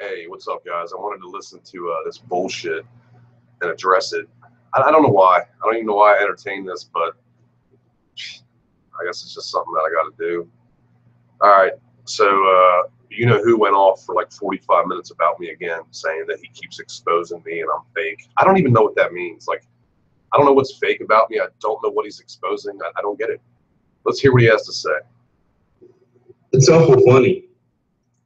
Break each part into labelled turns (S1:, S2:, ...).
S1: Hey, what's up, guys? I wanted to listen to uh, this bullshit and address it. I, I don't know why. I don't even know why I entertain this, but I guess it's just something that I got to do. All right. So, uh, you know who went off for like 45 minutes about me again, saying that he keeps exposing me and I'm fake. I don't even know what that means. Like, I don't know what's fake about me. I don't know what he's exposing. I, I don't get it. Let's hear what he has to say.
S2: It's awful funny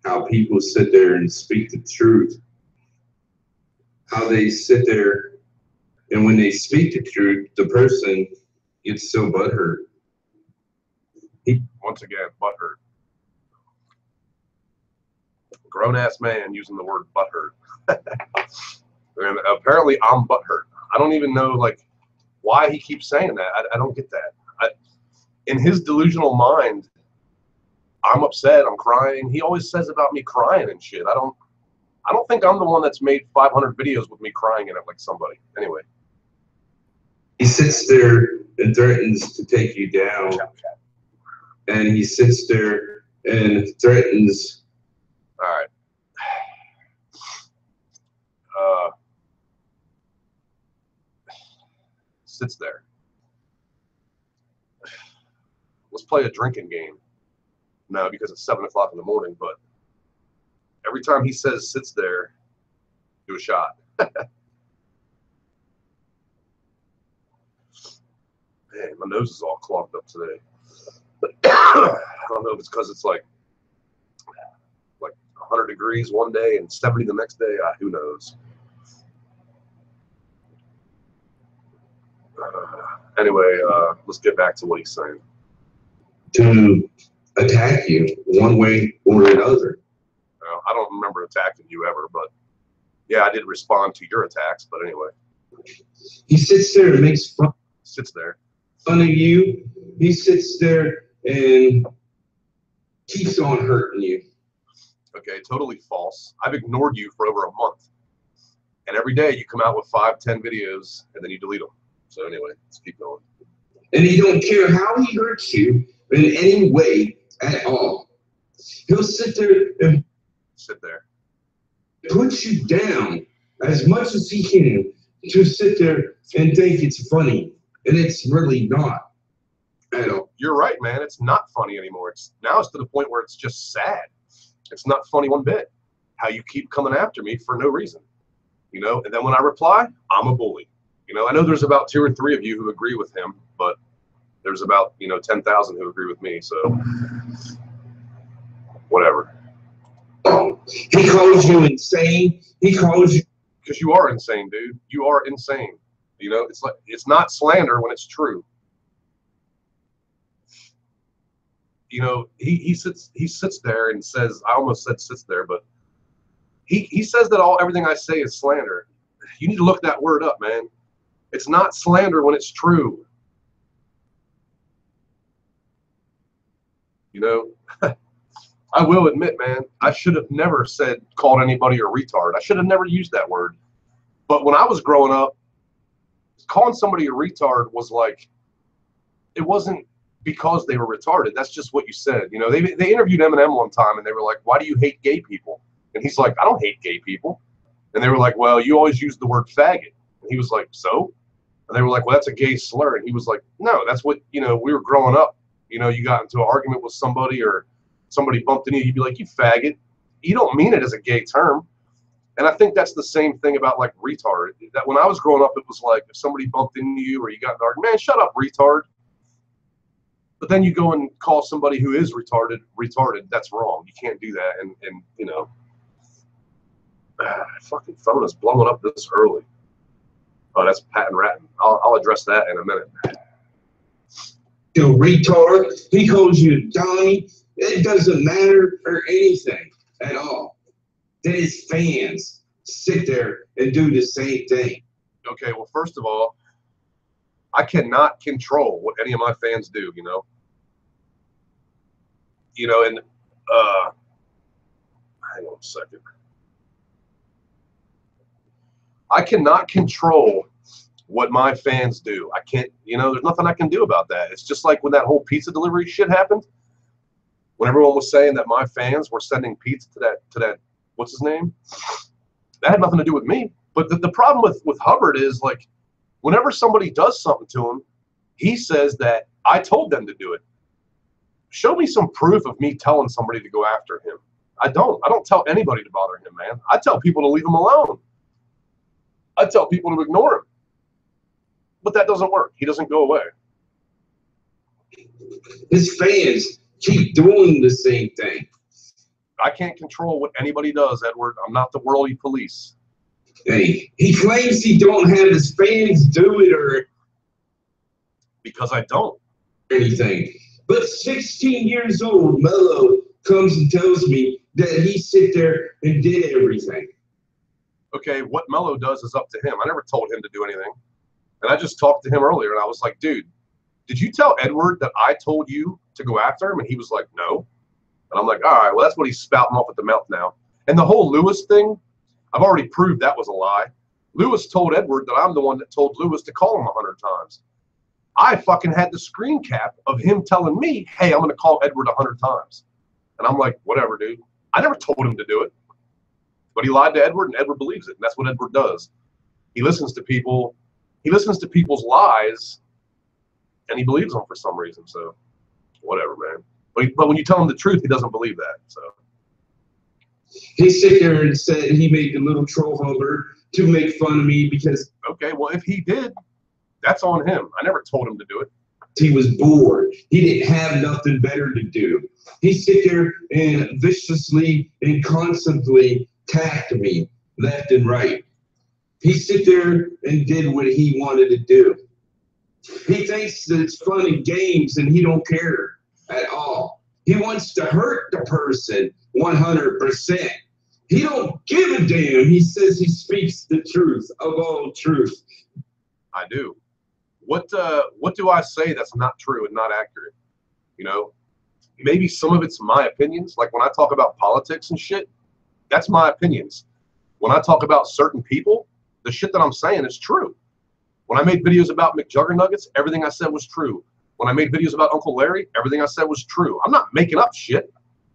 S2: how people sit there and speak the truth. How they sit there and when they speak the truth, the person gets so butthurt.
S1: He, Once again, butthurt. Grown ass man using the word butthurt. and apparently I'm butthurt. I don't even know like why he keeps saying that. I, I don't get that. I, in his delusional mind, I'm upset. I'm crying. He always says about me crying and shit. I don't. I don't think I'm the one that's made 500 videos with me crying in it like somebody. Anyway,
S2: He sits there and threatens to take you down, and he sits there and threatens.
S1: all right. Uh, sits there. Let's play a drinking game. No, because it's seven o'clock in the morning. But every time he says sits there, do a shot. Man, my nose is all clogged up today. I don't know if it's because it's like like 100 degrees one day and 70 the next day. Uh, who knows? Uh, anyway, uh, let's get back to what he's saying.
S2: to attack you one way or another.
S1: Uh, I don't remember attacking you ever, but yeah, I did respond to your attacks. But anyway,
S2: He sits there and makes fun,
S1: sits there.
S2: fun of you. He sits there and keeps on hurting you.
S1: Okay, totally false. I've ignored you for over a month, and every day you come out with five, ten videos, and then you delete them. So anyway, let's keep going.
S2: And he don't care how he hurts you in any way at all. He'll sit there and
S1: Sit there.
S2: put you down as much as he can to sit there and think it's funny. And it's really not at all.
S1: You're right, man. It's not funny anymore. It's now it's to the point where it's just sad. It's not funny one bit. How you keep coming after me for no reason, you know. And then when I reply, I'm a bully. You know, I know there's about two or three of you who agree with him, but there's about you know ten thousand who agree with me. So whatever.
S2: He calls you insane. He calls you
S1: Because you are insane, dude. You are insane. You know, it's like it's not slander when it's true. You know, he, he sits he sits there and says, I almost said sits there, but he, he says that all everything I say is slander. You need to look that word up, man. It's not slander when it's true. You know, I will admit, man, I should have never said called anybody a retard. I should have never used that word. But when I was growing up, calling somebody a retard was like it wasn't because they were retarded. That's just what you said. You know, they they interviewed Eminem one time and they were like, "Why do you hate gay people?" And he's like, "I don't hate gay people." And they were like, "Well, you always use the word faggot." And he was like, "So?" And they were like, "Well, that's a gay slur." And he was like, "No, that's what you know. We were growing up. You know, you got into an argument with somebody or somebody bumped into you, you'd be like, "You faggot." You don't mean it as a gay term. And I think that's the same thing about like retard. That when I was growing up, it was like if somebody bumped into you or you got an argument, man, shut up, retard. But then you go and call somebody who is retarded retarded. That's wrong. You can't do that. And and you know, ah, fucking phone is blowing up this early. Oh, that's Pat and Ratton. I'll, I'll address that in a minute.
S2: A retard. He calls you dummy. It doesn't matter or anything at all. Then his fans sit there and do the same thing.
S1: Okay, well, first of all, I cannot control what any of my fans do, you know. You know, and uh hang on a second. I cannot control what my fans do. I can't, you know, there's nothing I can do about that. It's just like when that whole pizza delivery shit happened. When everyone was saying that my fans were sending pizza to that to that what's his name? That had nothing to do with me. But the, the problem with, with Hubbard is like, whenever somebody does something to him, he says that I told them to do it. Show me some proof of me telling somebody to go after him. I don't. I don't tell anybody to bother him, man. I tell people to leave him alone. I tell people to ignore him. But that doesn't work. He doesn't go away.
S2: His fans keep doing the same thing.
S1: I can't control what anybody does, Edward. I'm not the worldly police.
S2: Hey, he claims he don't have his fans do it or
S1: because I don't.
S2: anything. But 16 years old, Mello comes and tells me that he sit there and did everything.
S1: Okay, what Mello does is up to him. I never told him to do anything. And I just talked to him earlier and I was like, dude, did you tell Edward that I told you to go after him? And he was like, no. And I'm like, all right, well, that's what he's spouting off at the mouth now. And the whole Lewis thing, I've already proved that was a lie. Lewis told Edward that I'm the one that told Lewis to call him a hundred times. I fucking had the screen cap of him telling me, hey, I'm going to call Edward a hundred times. And I'm like, whatever, dude. I never told him to do it. But he lied to Edward, and Edward believes it. And that's what Edward does. He listens to people. He listens to people's lies, and he believes them for some reason. So, whatever, man. But, but when you tell him the truth, he doesn't believe that. So,
S2: He sit there and said he made the little troll Hubbard to make fun of me because
S1: okay, well, if he did, that's on him. I never told him to do it.
S2: he was bored. He didn't have nothing better to do. He sit there and viciously and constantly attacked me left and right. He sit there and did what he wanted to do. He thinks that it's fun and games and he don't care at all. He wants to hurt the person 100%. He don't give a damn. He says he speaks the truth of all truth.
S1: I do. What uh, what do I say that's not true and not accurate? You know, maybe some of it's my opinions. Like when I talk about politics and shit, that's my opinions. When I talk about certain people, the shit that I'm saying is true. When I made videos about McJuggerNuggets, everything I said was true. When I made videos about Uncle Larry, everything I said was true. I'm not making up shit.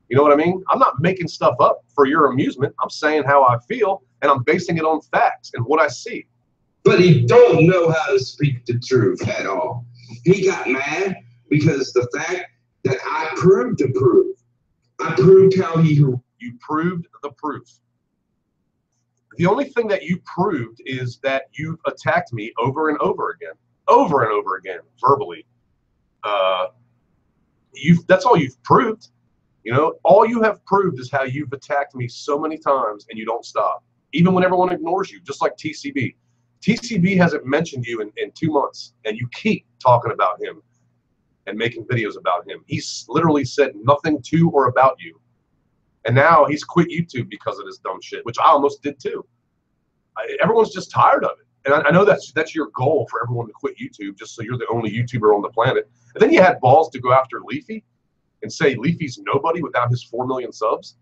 S1: You know what I mean? I'm not making stuff up for your amusement. I'm saying how I feel and I'm basing it on facts and what I see.
S2: But he don't know how to speak the truth at all. He got mad because the fact that I proved the proof. I proved how he
S1: You proved the proof. The only thing that you proved is that you've attacked me over and over again, over and over again, verbally. Uh, you've that's all you've proved. You know, all you have proved is how you've attacked me so many times and you don't stop, even when everyone ignores you, just like TCB. TCB hasn't mentioned you in, in two months, and you keep talking about him and making videos about him. He's literally said nothing to or about you. And now he's quit YouTube because of this dumb shit, which I almost did too. I, everyone's just tired of it. And I, I know that's that's your goal for everyone to quit YouTube, just so you're the only YouTuber on the planet. And then you had balls to go after Leafy and say Leafy's nobody without his four million subs.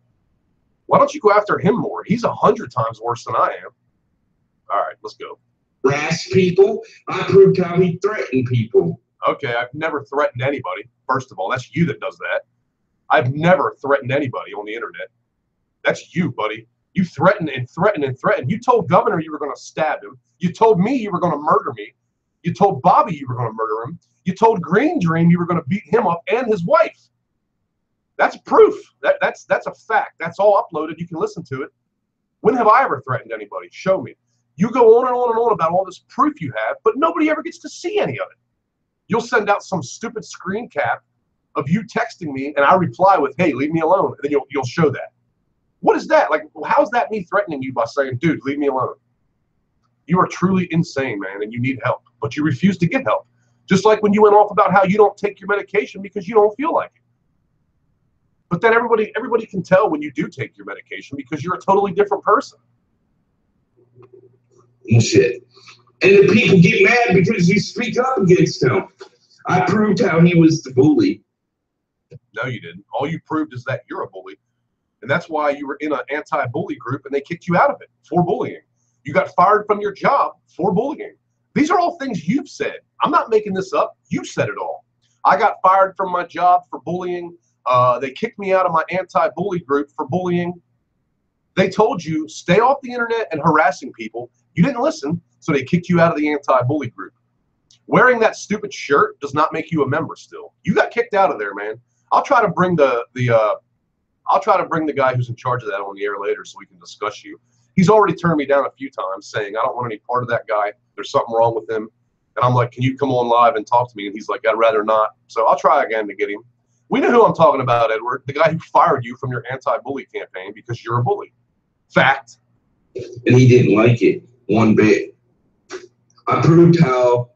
S1: Why don't you go after him more? He's a hundred times worse than I am. All right, let's go.
S2: harassed people. I proved how he threatened people.
S1: Okay, I've never threatened anybody. First of all, that's you that does that. I've never threatened anybody on the internet. That's you, buddy. You threatened and threatened and threatened. You told Governor you were going to stab him. You told me you were going to murder me. You told Bobby you were going to murder him. You told Green Dream you were going to beat him up and his wife. That's proof. That, that's that's a fact. That's all uploaded. You can listen to it. When have I ever threatened anybody? Show me. You go on and on and on about all this proof you have, but nobody ever gets to see any of it. You'll send out some stupid screen cap of you texting me, and I reply with, "Hey, leave me alone," and then you'll you'll show that. What is that? Like, how's that me threatening you by saying, "Dude, leave me alone"? You are truly insane, man, and you need help, but you refuse to get help. Just like when you went off about how you don't take your medication because you don't feel like it. But then everybody everybody can tell when you do take your medication because you're a totally different person.
S2: and shit. And the people get mad because you speak up against him. I proved how he was the bully.
S1: No, you didn't. All you proved is that you're a bully. And that's why you were in an anti bully group and they kicked you out of it for bullying. You got fired from your job for bullying. These are all things you've said. I'm not making this up. You said it all. I got fired from my job for bullying. Uh, they kicked me out of my anti bully group for bullying. They told you stay off the internet and harassing people. You didn't listen, so they kicked you out of the anti-bully group. Wearing that stupid shirt does not make you a member. Still, you got kicked out of there, man. I'll try to bring the the uh, I'll try to bring the guy who's in charge of that on the air later so we can discuss you. He's already turned me down a few times, saying I don't want any part of that guy. There's something wrong with him. And I'm like, can you come on live and talk to me? And he's like, I'd rather not. So I'll try again to get him. We know who I'm talking about, Edward, the guy who fired you from your anti-bully campaign because you're a bully. Fact.
S2: And he didn't like it one bit. I proved how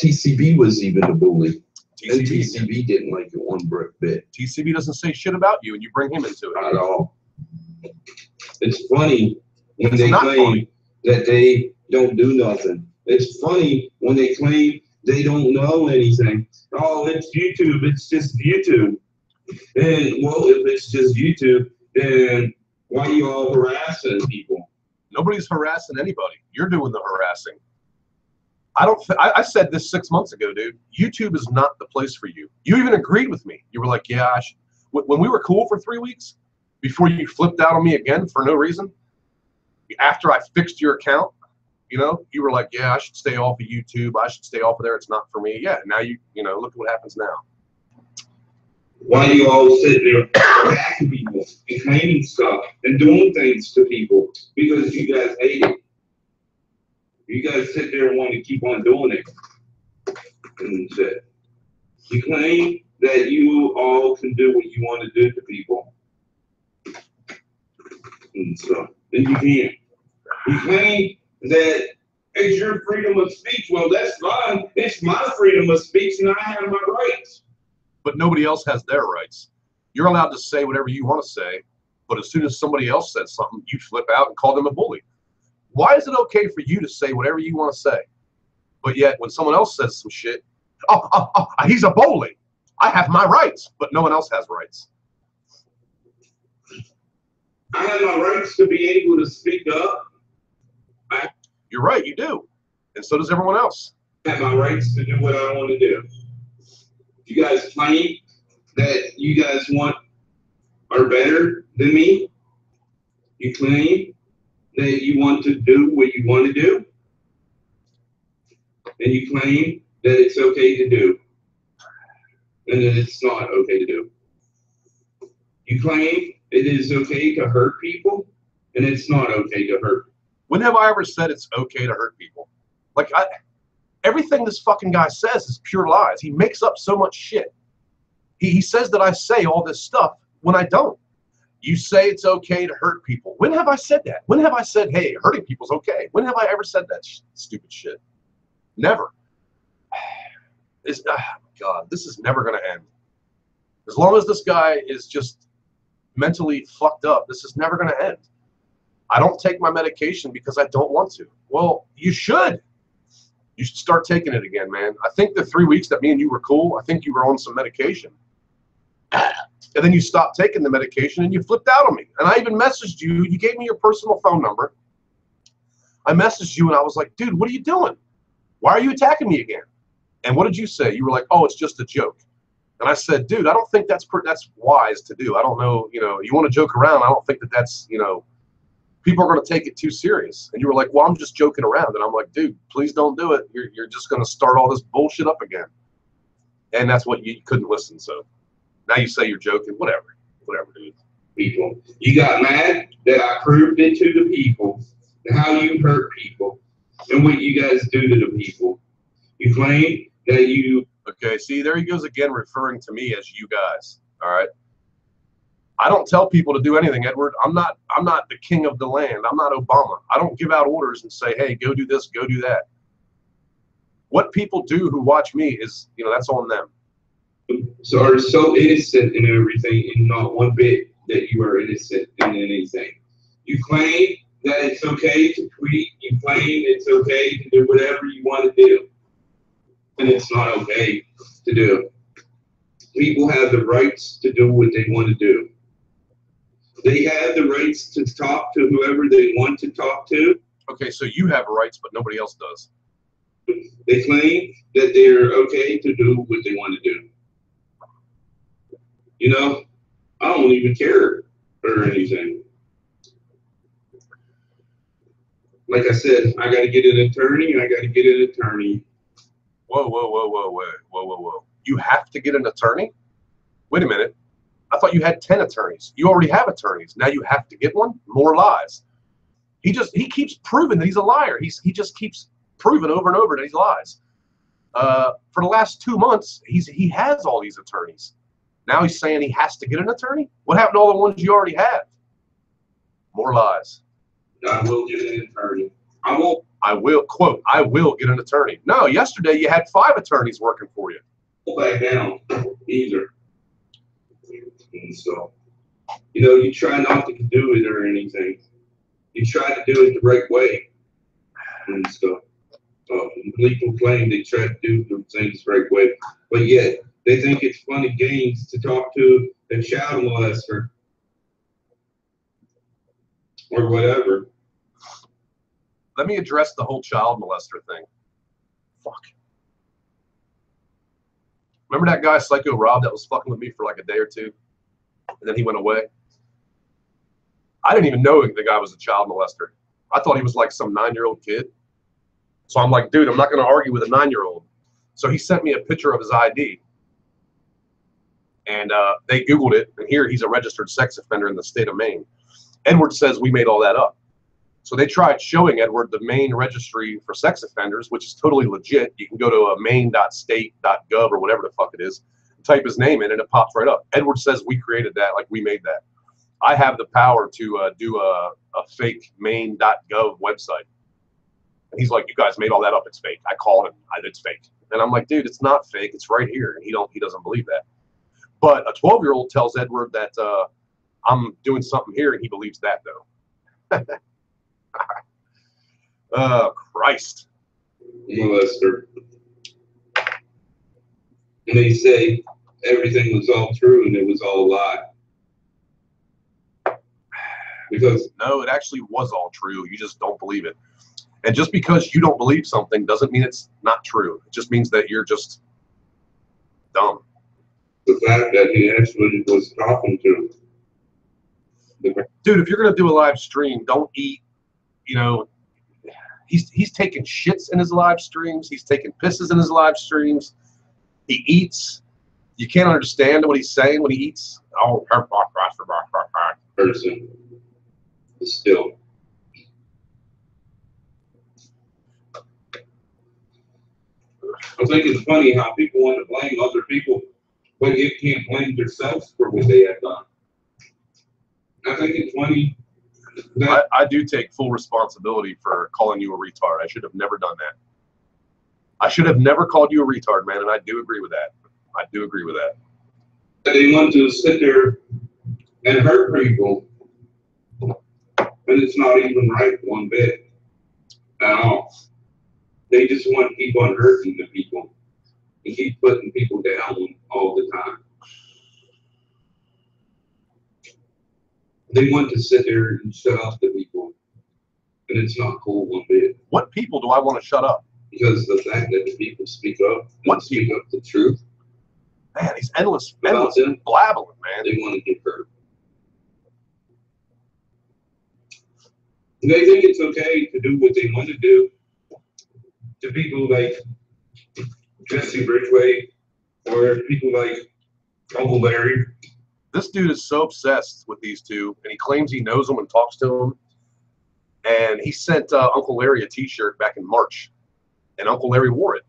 S2: TCB was even a bully.
S1: TCB,
S2: didn't like it one brick bit
S1: TCB doesn't say shit about you, and you bring him into it.
S2: at all. It's funny when
S1: It's
S2: they
S1: not
S2: claim
S1: funny.
S2: that they don't do nothing. It's funny when they claim they don't know anything. Oh, it's YouTube. It's just YouTube. And well, if it's just YouTube, then why you all harassing people?
S1: Nobody's harassing anybody. You're doing the harassing. I don't. I, I said this six months ago, dude. YouTube is not the place for you. You even agreed with me. You were like, "Yeah, I should. When we were cool for three weeks, before you flipped out on me again for no reason, after I fixed your account, you know, you were like, "Yeah, I should stay off of YouTube. I should stay off of there. It's not for me." Yeah. Now you, you know, look at what happens now.
S2: Why do you all sit there attacking people and claiming stuff and doing things to people because you guys hate it? You guys sit there and want to keep on doing it. And shit. You claim that you all can do what you want to do to people. And so, and you can't. You claim that it's your freedom of speech. Well, that's fine. It's my freedom of speech and I have my rights.
S1: but nobody else has their rights. You're allowed to say whatever you want to say, but as soon as somebody else says something, you flip out and call them a bully. Why is it okay for you to say whatever you want to say, but yet when someone else says some shit, oh, oh, oh he's a bully. I have my rights, but no one else has rights.
S2: I have my rights to be able to speak up.
S1: You're right, you do, and so does everyone else.
S2: I have my rights to do what I want to do. You guys claim that you guys want are better than me. You claim that you want to do what you want to do. And you claim that it's okay to do. And that it's not okay to do. You claim it is okay to hurt people, and it's not okay to hurt.
S1: When have I ever said it's okay to hurt people? Like I, everything this fucking guy says is pure lies. He makes up so much shit. He, he says that I say all this stuff when I don't. You say it's okay to hurt people. When have I said that? When have I said, hey, hurting people's okay? When have I ever said that sh- stupid shit? Never. It's, ah, God, this is never going to end. As long as this guy is just mentally fucked up, this is never going to end. I don't take my medication because I don't want to. Well, you should. You should start taking it again, man. I think the three weeks that me and you were cool, I think you were on some medication. And then you stopped taking the medication and you flipped out on me. And I even messaged you. You gave me your personal phone number. I messaged you and I was like, dude, what are you doing? Why are you attacking me again? And what did you say? You were like, oh, it's just a joke. And I said, dude, I don't think that's that's wise to do. I don't know, you know, you want to joke around. I don't think that that's, you know, people are going to take it too serious. And you were like, well, I'm just joking around. And I'm like, dude, please don't do it. You're, you're just going to start all this bullshit up again. And that's what you couldn't listen. So now you say you're joking. Whatever. Whatever, dude.
S2: people. You got mad that I proved it to the people, how you hurt people, and what you guys do to the people. You claim that you
S1: Okay. See, there he goes again, referring to me as you guys. All right. I don't tell people to do anything, Edward. I'm not. I'm not the king of the land. I'm not Obama. I don't give out orders and say, "Hey, go do this, go do that." What people do who watch me is, you know, that's on them.
S2: So are so innocent in everything, and not one bit that you are innocent in anything. You claim that it's okay to tweet. You claim it's okay to do whatever you want to do, and it's not okay to do. People have the rights to do what they want to do. They have the rights to talk to whoever they want to talk to.
S1: Okay, so you have rights, but nobody else does.
S2: They claim that they're okay to do what they want to do. You know, I don't even care or anything. like I said, I got to get an attorney. I got to get an attorney.
S1: Whoa, whoa, whoa, whoa, whoa, whoa, whoa, whoa. You have to get an attorney? Wait a minute. I thought you had 10 attorneys. You already have attorneys. Now you have to get one? More lies. He just he keeps proving that he's a liar. He's he just keeps proving over and over that he lies. Uh, for the last two months, he's he has all these attorneys. Now he's saying he has to get an attorney. What happened to all the ones you already have? More lies.
S2: I will get an attorney. I won't
S1: I will quote. I will get an attorney. No, yesterday you had five attorneys working for you.
S2: back down either. And so, you know, you try not to do it or anything. You try to do it the right way. And so, uh, legal claim they try to do the things the right way, but yet they think it's funny games to talk to a child molester or whatever.
S1: Let me address the whole child molester thing. Fuck. Remember that guy, Psycho Rob, that was fucking with me for like a day or two? And then he went away? I didn't even know the guy was a child molester. I thought he was like some nine year old kid. So I'm like, dude, I'm not going to argue with a nine year old. So he sent me a picture of his ID. And uh, they Googled it. And here he's a registered sex offender in the state of Maine. Edward says we made all that up. So they tried showing Edward the Maine registry for sex offenders, which is totally legit. You can go to a maine.state.gov or whatever the fuck it is, type his name in, and it pops right up. Edward says we created that, like we made that. I have the power to uh, do a, a fake maine.gov website. And he's like, "You guys made all that up. It's fake." I called him. I, it's fake. And I'm like, "Dude, it's not fake. It's right here." And he don't. He doesn't believe that. But a 12 year old tells Edward that uh, I'm doing something here, and he believes that though. oh Christ!
S2: molester. And they say everything was all true and it was all a lie. Because
S1: No, it actually was all true. You just don't believe it. And just because you don't believe something doesn't mean it's not true. It just means that you're just dumb.
S2: The fact that he actually was talking to the
S1: Dude, if you're gonna do a live stream, don't eat. You know, he's he's taking shits in his live streams. He's taking pisses in his live streams. He eats. You can't understand what he's saying when he eats. Oh,
S2: person still. I think it's funny how people want to blame other people, but you can't blame yourselves for what they have done. I think it's funny that
S1: I, I do take full responsibility for calling you a retard. I should have never done that. I should have never called you a retard, man, and I do agree with that. I do agree with that.
S2: they want to sit there and hurt people. And it's not even right one bit at all. They just want to keep on hurting the people and keep putting people down all the time. They want to sit there and shut up the people. And it's not cool one bit.
S1: What people do I want to shut up?
S2: Because the fact that the people speak up
S1: What
S2: speak up the truth
S1: Man, he's endless, endless
S2: them,
S1: blabbling, man.
S2: they want to get hurt. They think it's okay to do what they want to do to people like Jesse Bridgeway or people like Uncle Larry.
S1: This dude is so obsessed with these two, and he claims he knows them and talks to them. And he sent uh, Uncle Larry a T-shirt back in March, and Uncle Larry wore it.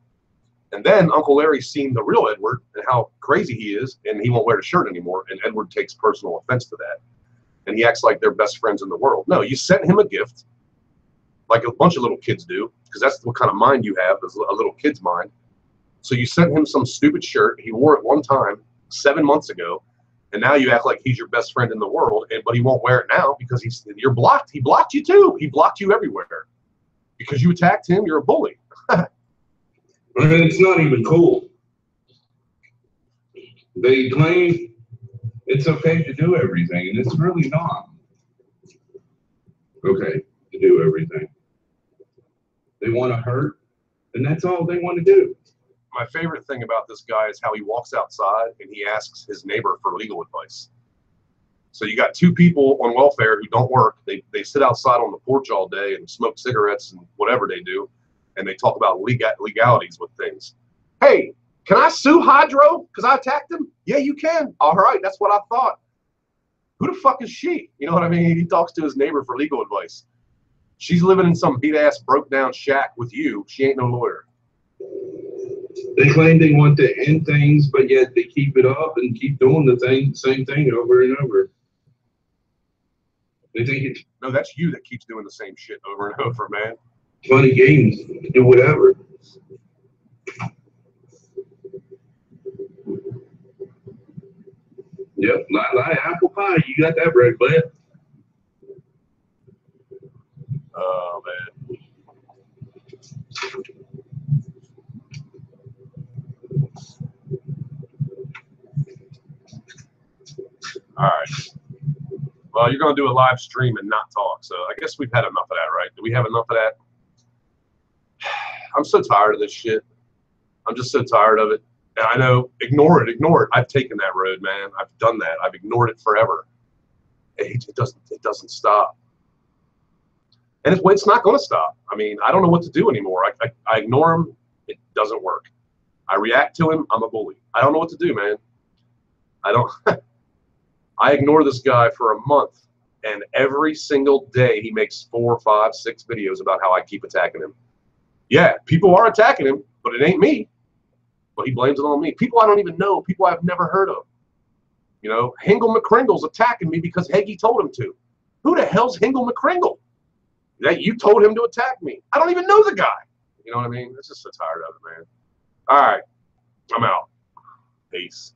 S1: And then Uncle Larry seen the real Edward and how crazy he is, and he won't wear the shirt anymore. And Edward takes personal offense to that, and he acts like they're best friends in the world. No, you sent him a gift, like a bunch of little kids do, because that's what kind of mind you have, is a little kid's mind. So you sent him some stupid shirt. He wore it one time seven months ago, and now you act like he's your best friend in the world, and but he won't wear it now because he's you're blocked. He blocked you too. He blocked you everywhere because you attacked him. You're a bully.
S2: And it's not even cool. They claim it's okay to do everything, and it's really not. Okay, to do everything. They want to hurt, and that's all they want to do.
S1: My favorite thing about this guy is how he walks outside and he asks his neighbor for legal advice. So you got two people on welfare who don't work. They, they sit outside on the porch all day and smoke cigarettes and whatever they do, and they talk about legal, legalities with things. Hey, can I sue Hydro because I attacked him? Yeah, you can. All right, that's what I thought. Who the fuck is she? You know what I mean? He talks to his neighbor for legal advice. She's living in some beat ass, broke down shack with you. She ain't no lawyer.
S2: They claim they want to end things, but yet they keep it up and keep doing the thing, same thing over and over. They think it's
S1: No, that's you that keeps doing the same shit over and over, man.
S2: funny games, do whatever. Yep, lie, lie, apple pie. You got that right, bud.
S1: Oh man. All right. Well, you're gonna do a live stream and not talk, so I guess we've had enough of that, right? Do we have enough of that? I'm so tired of this shit. I'm just so tired of it. And I know, ignore it, ignore it. I've taken that road, man. I've done that. I've ignored it forever. It, it doesn't. It doesn't stop and it's, it's not going to stop. I mean, I don't know what to do anymore. I, I, I ignore him. It doesn't work. I react to him. I'm a bully. I don't know what to do, man. I don't. I ignore this guy for a month, and every single day he makes four, five, six videos about how I keep attacking him. Yeah, people are attacking him, but it ain't me. But he blames it on me. People I don't even know. People I've never heard of. You know, Hingle McCringle's attacking me because Heggie told him to. Who the hell's Hingle McCringle? that you told him to attack me. I don't even know the guy. You know what I mean? It's just so tired of it, man. All right. I'm out. Peace.